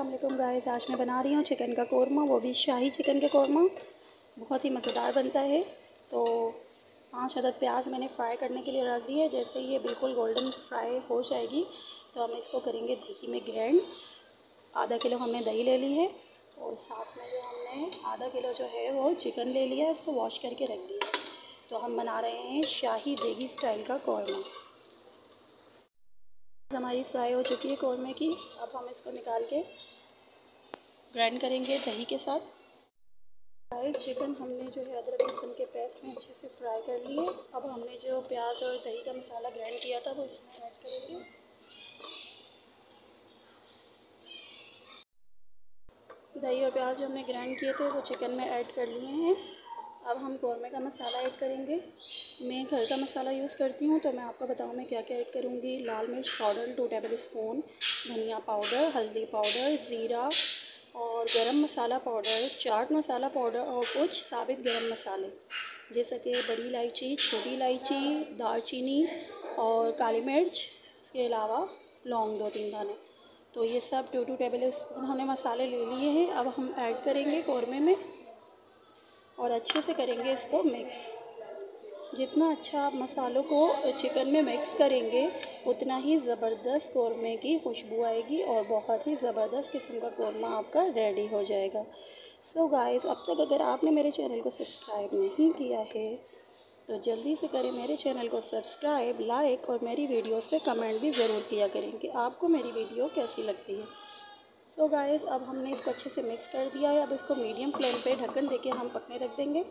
अस्सलाम गाइस आज मैं बना रही हूँ चिकन का कौरमा वो भी शाही चिकन का कौरमा बहुत ही मज़ेदार बनता है. तो पाँच अदद प्याज मैंने फ्राई करने के लिए रख दी है जैसे ये बिल्कुल गोल्डन फ्राई हो जाएगी तो हम इसको करेंगे दही में ग्रैंड आधा किलो हमने दही ले ली है और साथ में जो हमने आधा किलो जो है वो चिकन ले लिया है, उसको वॉश करके रख दिया तो हम बना रहे हैं शाही देगी स्टाइल का कौरमा हमारी फ्राई हो चुकी है कौरमे की। अब हम इसको निकाल के ग्राइंड करेंगे दही के साथ। फ्राइड चिकन हमने जो है अदरक लहसुन के पेस्ट में अच्छे से फ्राई कर लिए। अब हमने जो प्याज और दही का मसाला ग्राइंड किया था, वो इसमें ऐड करेंगे। दही और प्याज जो हमने ग्राइंड किए थे, वो चिकन में ऐड कर लिए हैं। अब हम कौरमे का मसाला ऐड करेंगे। मैं घर का मसाला यूज़ करती हूँ तो मैं आपको बताऊँ मैं क्या क्या ऐड करूँगी। लाल मिर्च पाउडर टू टेबल स्पून धनिया पाउडर, हल्दी पाउडर, ज़ीरा और गरम मसाला पाउडर, चाट मसाला पाउडर और कुछ साबित गरम मसाले। जैसे कि बड़ी इलायची, छोटी इलायची, दालचीनी और काली मिर्च, इसके अलावा लौंग, दो तीन दाने। तो ये सब टू टू टेबल स्पून हमने मसाले ले लिए हैं। अब हम ऐड करेंगे कौरमे में और अच्छे से करेंगे इसको मिक्स जितना अच्छा आप मसालों को चिकन में मिक्स करेंगे, उतना ही ज़बरदस्त कौरमे की खुशबू आएगी और बहुत ही ज़बरदस्त किस्म का कौरमा आपका रेडी हो जाएगा। सो so गाइस अब तक अगर आपने मेरे चैनल को सब्सक्राइब नहीं किया है तो जल्दी से करें मेरे चैनल को सब्सक्राइब लाइक और मेरी वीडियोस पे कमेंट भी ज़रूर किया करें कि आपको मेरी वीडियो कैसी लगती है? सो गाइस अब हमने इसको अच्छे से मिक्स कर दिया है। अब इसको मीडियम फ्लेम पे ढक्कन देके हम पकने रख देंगे।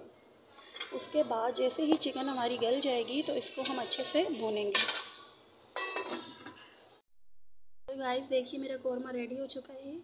उसके बाद जैसे ही चिकन हमारी गल जाएगी तो इसको हम अच्छे से भूनेंगे। तो गाइस देखिए मेरा कौरमा रेडी हो चुका है।